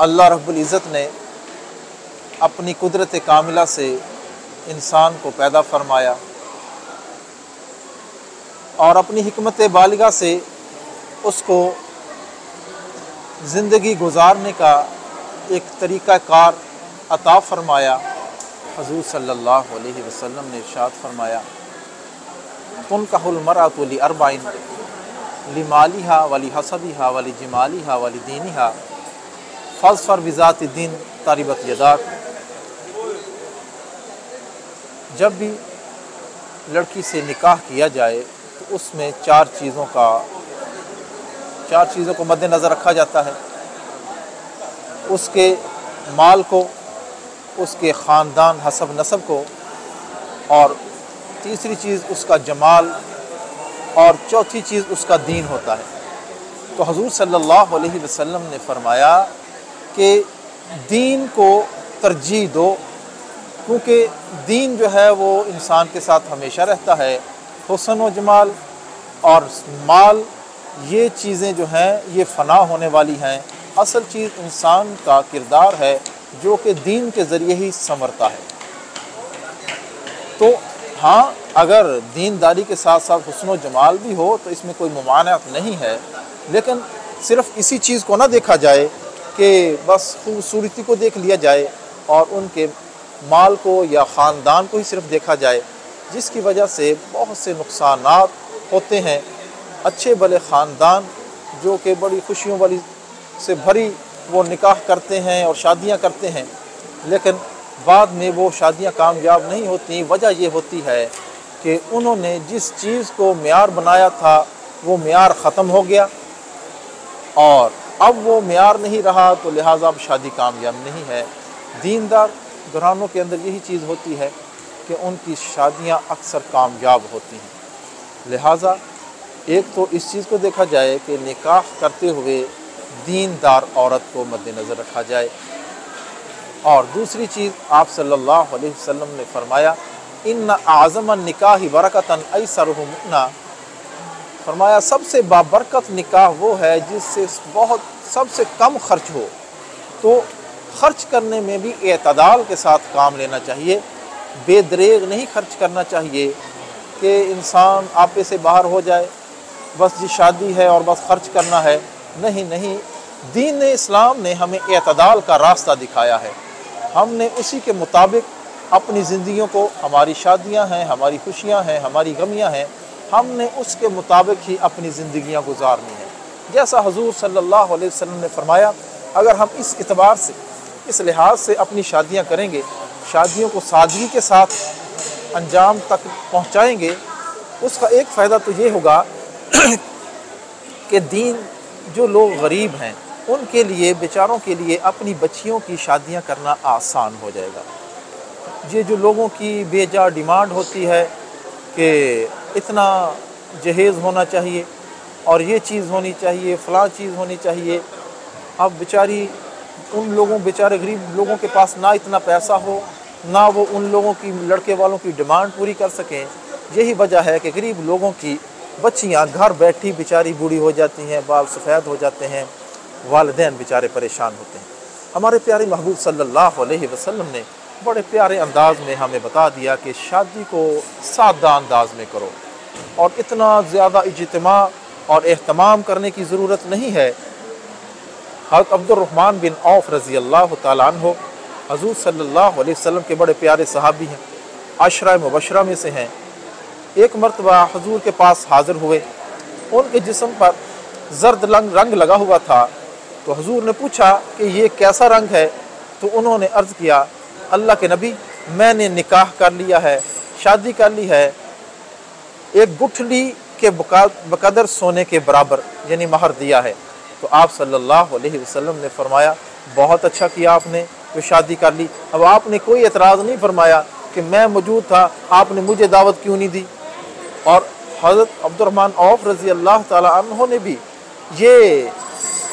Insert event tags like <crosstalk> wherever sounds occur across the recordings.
अल्लाह रब्बुल इज़्ज़त ने अपनी कुदरत कामिला से इंसान को पैदा फरमाया और अपनी हमत बालिगा से उसको ज़िंदगी गुजारने का एक तरीक़ा कार अता फ़रमाया। हजूर सल्लल्लाहु अलैहि वसल्लम ने इरशाद फरमाया तुन कहलमरात वली अरबाइन लिमालिहा वली हसबिहा वली जमालिहा वली दीनिहा। फजफर विज़ात दिन तारीबत यदाक जब भी लड़की से निकाह किया जाए तो उसमें चार चीज़ों का चार चीज़ों को मद्देनज़र रखा जाता है उसके माल को उसके ख़ानदान हसब नसब को और तीसरी चीज़ उसका जमाल और चौथी चीज़ उसका दीन होता है तो हजूर सल्लल्लाहु अलैहि वसल्लम ने फरमाया कि दीन को तरजीह दो, क्योंकि दीन जो है वो इंसान के साथ हमेशा रहता है। हुसन व जमाल और माल, ये चीज़ें जो हैं, ये फ़ना होने वाली हैं। असल चीज़ इंसान का किरदार है, जो कि दीन के ज़रिए ही संवरता है। तो हाँ अगर दीनदारी के साथ साथ हुसन जमाल भी हो तो इसमें कोई ममानत नहीं है। लेकिन सिर्फ़ इसी चीज़ को ना देखा जाए कि बस खूबसूरती को देख लिया जाए और उनके माल को या ख़ानदान को ही सिर्फ़ देखा जाए, जिसकी वजह से बहुत से नुकसान होते हैं। अच्छे भले ख़ानदान, जो कि बड़ी खुशियों वाली से भरी वो निकाह करते हैं और शादियाँ करते हैं, लेकिन बाद में वो शादियाँ कामयाब नहीं होती। वजह ये होती है कि उन्होंने जिस चीज़ को मैार बनाया था, वो मैार ख़त्म हो गया और अब वो मैार नहीं रहा तो लिहाजा अब शादी कामयाब नहीं है। दीनदार घरानों के अंदर यही चीज़ होती है कि उनकी शादियाँ अक्सर कामयाब होती हैं। लिहाजा एक तो इस चीज़ को देखा जाए कि निकाह करते हुए दीनदार औरत को मद्देनज़र रखा जाए। और दूसरी चीज़ आप सल्लल्लाहु अलैहि वसल्लम ने फरमाया इन आज़म निकाह बरकता ऐसरना फरमाया, सबसे बाबरकत निकाह वो है जिससे बहुत, सबसे कम खर्च हो। तो खर्च करने में भी एतदाल के साथ काम लेना चाहिए। बेदरेग नहीं खर्च करना चाहिए कि इंसान आपे से बाहर हो जाए। बस जी शादी है और बस खर्च करना है। नहीं नहीं। दीन इस्लाम ने हमें एतदाल का रास्ता दिखाया है। हमने उसी के मुताबिक अपनी ज़िंदगियों को, हमारी शादियाँ हैं, हमारी खुशियाँ हैं, हमारी गमियाँ हैं हमने उसके मुताबिक ही अपनी ज़िंदगियाँ गुजारनी है। जैसा हजूर अलैहि वसल्लम ने फरमाया, अगर हम इस एतबार से, इस लिहाज से अपनी शादियाँ करेंगे, शादियों को सादगी के साथ अंजाम तक पहुँचाएँगे, उसका एक फ़ायदा तो ये होगा <clears throat> कि दीन, जो लोग गरीब हैं, उनके लिए, बेचारों के लिए अपनी बच्चियों की शादियाँ करना आसान हो जाएगा। ये जो लोगों की बेजा डिमांड होती है कि इतना जहेज़ होना चाहिए और ये चीज़ होनी चाहिए, फ़लाँ चीज़ होनी चाहिए। अब बेचारी उन लोगों, बेचारे गरीब लोगों के पास ना इतना पैसा हो, ना वो उन लोगों की, लड़के वालों की डिमांड पूरी कर सकें। यही वजह है कि गरीब लोगों की बच्चियाँ घर बैठी बेचारी बूढ़ी हो जाती हैं, बाल सफ़ेद हो जाते हैं, वालदेन बेचारे परेशान होते हैं। हमारे प्यारे महबूब सल्लल्लाहु अलैहि वसल्लम ने बड़े प्यारे अंदाज में हमें बता दिया कि शादी को सादा अंदाज में करो। और इतना ज़्यादा इजतमा और अहतमाम करने की ज़रूरत नहीं है। हज़रत अब्दुलरहमान बिन औफ रज़ी अल्लाह तु हजूर अलैहि वसल्लम के बड़े प्यारे सहाबी हैं आशरा मुबशरा में से हैं। एक मरतबा हजूर के पास हाज़िर हुए। उनके जिसम पर जर्द रंग रंग लगा हुआ था। तो हजूर ने पूछा कि ये कैसा रंग है? तो उन्होंने अर्ज़ किया अल्लाह के नबी, मैंने निकाह कर लिया है, शादी कर ली है। एक गुठली के बकदर सोने के बराबर, यानी महर दिया है। तो आप सल्लल्लाहु अलैहि वसल्लम ने फरमाया, बहुत अच्छा किया आपने तो शादी कर ली। अब आपने कोई एतराज़ नहीं फरमाया कि मैं मौजूद था, आपने मुझे दावत क्यों नहीं दी? और हज़रत अब्दुलरहमान औफ रज़ी अल्लाह तहों ने भी ये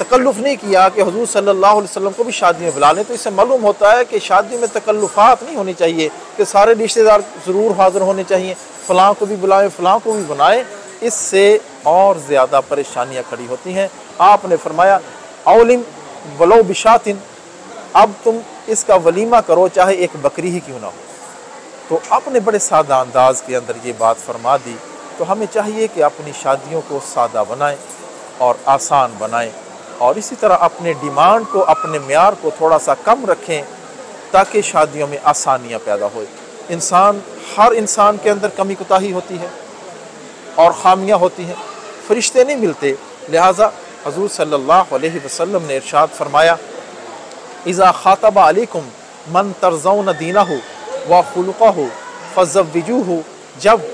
तकल्लुफ़ नहीं किया कि हजूर अलैहि वसल्लम को भी शादी में बुला लें तो इससे मालूम होता है कि शादी में तकल्लुफ़ात नहीं होनी चाहिए, कि सारे रिश्तेदार ज़रूर हाज़िर होने चाहिए, फ़लाँ को भी बुलाएँ, फ़लाँ को भी बनाएँ इससे और ज़्यादा परेशानियाँ खड़ी होती हैं। आपने फरमाया अवलिम वलो बिशातिन, अब तुम इसका वलीमा करो, चाहे एक बकरी ही क्यों ना हो। तो आपने बड़े सादा अंदाज के अंदर ये बात फरमा दी तो हमें चाहिए कि अपनी शादियों को सादा बनाएँ और आसान बनाएँ। और इसी तरह अपने डिमांड को, अपने मैार को थोड़ा सा कम रखें ताकि शादियों में आसानियाँ पैदा हो इंसान, हर इंसान के अंदर कमी कोताही होती है और खामियाँ होती हैं। फरिश्ते नहीं मिलते। लिहाजा हजूर सल्लल्लाहु अलैहि वसल्लम ने इरशाद फरमाया, इज़ा ख़ातबा अलैकुम मन तरजौन दीना हो व खुलक़ा हो फजवजू हो जब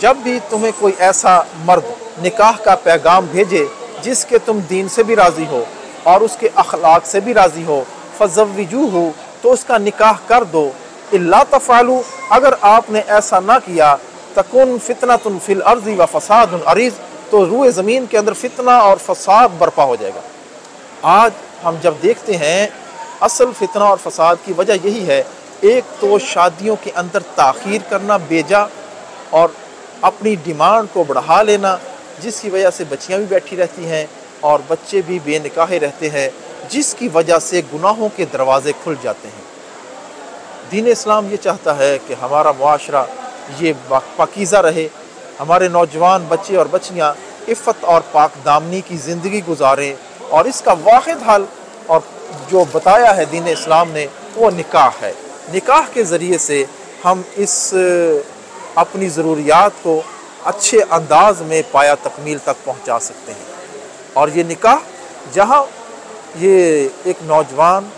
जब भी तुम्हें कोई ऐसा मर्द निकाह का पैगाम भेजे जिसके तुम दीन से भी राज़ी हो और उसके अखलाक से भी राज़ी हो फजवजू हो तो उसका निकाह कर दो। अल्ला तफ़ालू, अगर आपने ऐसा ना किया, तकुन फितना तुम फिल अर्जी व फसाद अरीज़ तो रूए ज़मीन के अंदर फितना और फसाद बर्पा हो जाएगा। आज हम जब देखते हैं, असल फितना और फसाद की वजह यही है, एक तो शादियों के अंदर ताख़ीर करना बेजा और अपनी डिमांड को बढ़ा लेना जिसकी वजह से बच्चियाँ भी बैठी रहती हैं और बच्चे भी बेनकाहे रहते हैं, जिसकी वजह से गुनाहों के दरवाज़े खुल जाते हैं। दीन इस्लाम ये चाहता है कि हमारा मुआशरा ये पाकिज़ा रहे। हमारे नौजवान बच्चे और बच्चियाँ इफ़त और पाक दामनी की ज़िंदगी गुजारें और इसका वाद हल और जो बताया है दीन इस्लाम ने, वो निकाह है। निकाह के ज़रिए से हम इस अपनी ज़रूरियात को अच्छे अंदाज में पाया तकमील तक पहुँचा सकते हैं। और ये निकाह, जहाँ ये एक नौजवान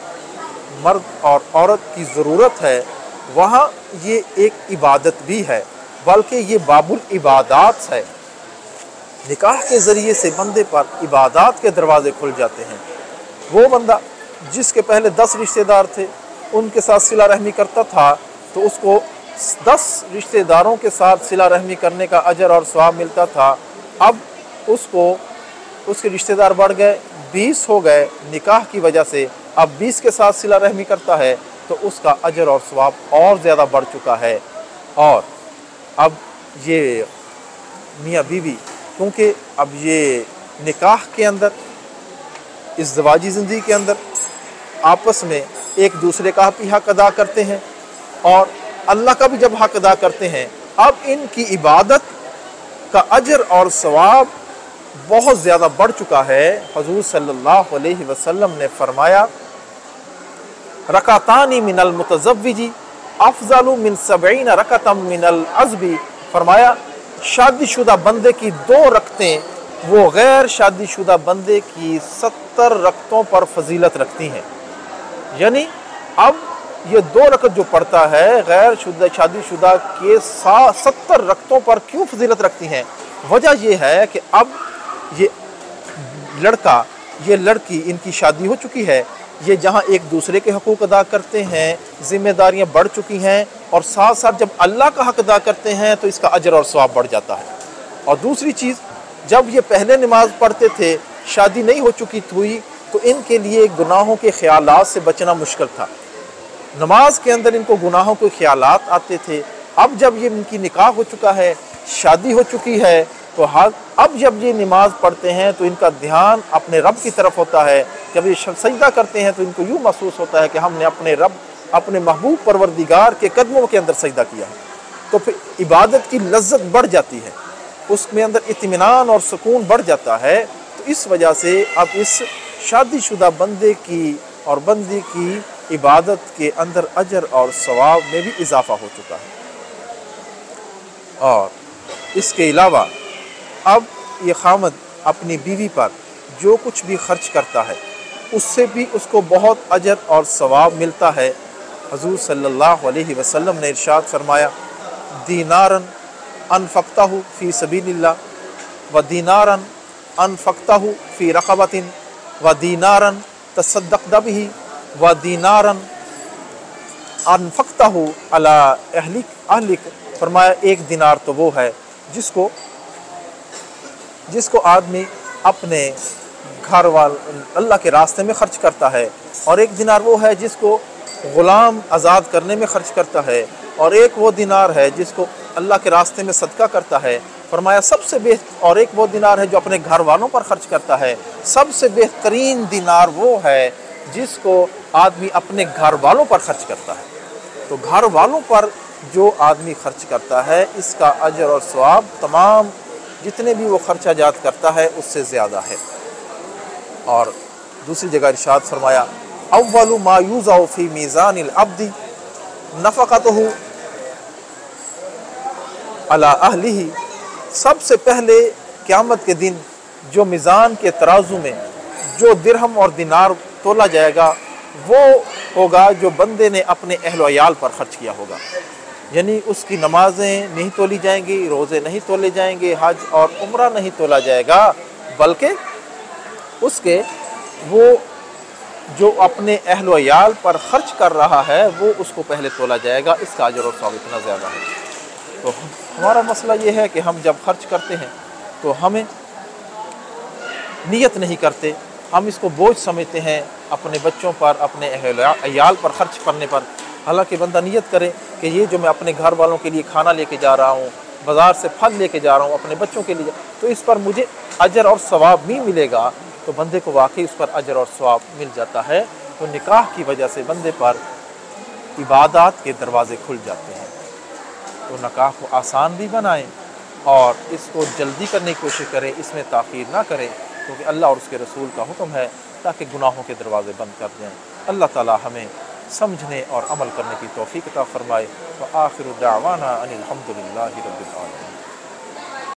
मर्द और औरत की ज़रूरत है, वहाँ ये एक इबादत भी है, बल्कि ये बाबुल इबादत है। निकाह के ज़रिए से बंदे पर इबादत के दरवाज़े खुल जाते हैं। वो बंदा, जिसके पहले दस रिश्तेदार थे, उनके साथ सिला रहमी करता था तो उसको दस रिश्तेदारों के साथ सिला रहमी करने का अजर और स्वाब मिलता था। अब उसको, उसके रिश्तेदार बढ़ गए, बीस हो गए निकाह की वजह से। अब बीस के साथ सिला रहमी करता है तो उसका अजर और स्वाब और ज़्यादा बढ़ चुका है। और अब ये मियाँ बीवी, क्योंकि अब ये निकाह के अंदर इस दवाजी ज़िंदगी के अंदर आपस में एक दूसरे का हक अदा करते हैं और अल्लाह का भी जब हक अदा करते हैं, अब इनकी इबादत का अजर और सवाब बहुत ज़्यादा बढ़ चुका है। हजूर सल्लल्लाहु अलैहि वसल्लम ने फरमाया, रकातानी मिनल मुतजवी अफजल मिन सबीन रकतम मिनल अजबी। फरमाया, शादीशुदा बंदे की दो रकतें, वो गैर शादीशुदा बंदे की सत्तर रकतों पर फजीलत रखती हैं। यानी, अब ये दो रकत जो पड़ता है, गैर शुदा शादीशुदा के सा सत्तर रकतों पर क्यों फजीलत रखती हैं? वजह यह है कि अब ये लड़का, ये लड़की इनकी शादी हो चुकी है। ये जहाँ एक दूसरे के हकूक़ अदा करते हैं, ज़िम्मेदारियाँ बढ़ चुकी हैं और साथ साथ जब अल्लाह का हक अदा करते हैं तो इसका अजर और स्वाब बढ़ जाता है। और दूसरी चीज़, जब ये पहले नमाज़ पढ़ते थे, शादी नहीं हो चुकी थी तो इनके लिए गुनाहों के ख्याल से बचना मुश्किल था। नमाज़ के अंदर इनको गुनाहों के ख्याल आते थे। अब जब ये इनकी निकाह हो चुका है, शादी हो चुकी है तो हर, अब जब ये नमाज़ पढ़ते हैं तो इनका ध्यान अपने रब की तरफ़ होता है। जब ये सजदा करते हैं तो इनको यूँ महसूस होता है कि हमने अपने रब, अपने महबूब परवरदिगार के कदमों के अंदर सजदा किया है। तो फिर इबादत की लज्जत बढ़ जाती है। उसमें अंदर इतमान और सुकून बढ़ जाता है। तो इस वजह से अब इस शादीशुदा बंदे की और बंदी की इबादत के अंदर अजर और सवाब में भी इजाफा हो चुका है। और इसके अलावा, अब ये खामद अपनी बीवी पर जो कुछ भी खर्च करता है, उससे भी उसको बहुत अजर और सवाब मिलता है। हजूर सल्लल्लाहु अलैहि वसल्लम ने इरशाद फरमाया, दीनारन अनफ़क्ता फ़ी सबील्ला व दीनारन अनफ़क्ता फ़ी रकबतिन, व दीनारन तसदक ही व दीनारन अनफ़क्ता अला अहलिक अहलिक फरमाया एक दिनार तो वो है जिसको जिसको आदमी अपने घर वाल अल्लाह के रास्ते में ख़र्च करता है और एक दिनार वो है जिसको ग़ुलाम आज़ाद करने में ख़र्च करता है और एक वो दिनार है जिसको अल्लाह के रास्ते में सदका करता है फरमाया सबसे बेहतर और एक वो दिनार है जो अपने घर वालों पर ख़र्च करता है सबसे बेहतरीन दिनार वो है जिसको आदमी अपने घर वालों पर खर्च करता है। तो घर वालों पर जो आदमी खर्च करता है, इसका अजर और स्वाब तमाम जितने भी वो खर्चा जात करता है, उससे ज़्यादा है। और दूसरी जगह इरशाद फरमाया, अव्वल मायूज़ी मीज़ान अब्दी नफ़क़त अला अहली सबसे पहले क़्यामत के दिन जो मिज़ान के तराजू में जो दिरहम और दिनार तोला जाएगा, वो होगा जो बंदे ने अपने अहल पर ख़र्च किया होगा। यानी उसकी नमाजें नहीं तोली जाएँगी, रोज़े नहीं तोले जाएँगे, हज और उम्र नहीं तोला जाएगा, बल्कि उसके वो जो अपने अहल पर ख़र्च कर रहा है, वो उसको पहले तोला जाएगा। इसका अजर और स्वाब इतना ज़्यादा है। तो हमारा मसला ये है कि हम जब खर्च करते हैं तो हमें नियत नहीं करते। हम इसको बोझ समझते हैं अपने बच्चों पर, अपने अयाल पर, खर्च करने पर। हालाँकि बंदा नियत करे कि ये जो मैं अपने घर वालों के लिए खाना लेके जा रहा हूँ, बाज़ार से फल लेके जा रहा हूँ, अपने बच्चों के लिए तो इस पर मुझे अजर और सवाब भी मिलेगा तो बंदे को वाकई उस पर अजर और सवाब मिल जाता है। तो निकाह की वजह से बंदे पर इबादत के दरवाज़े खुल जाते हैं। तो निकाह को आसान भी बनाएँ और इसको जल्दी करने की कोशिश करें, इसमें ताख़ीर ना करें। क्योंकि अल्लाह और उसके रसूल का हुक्म है ताकि गुनाहों के दरवाज़े बंद कर दें। अल्लाह ताला हमें समझने और अमल करने की तोफ़ी फ़रमाए। तो आखिर दावाना अनिलहमदिल्ला रबालमीन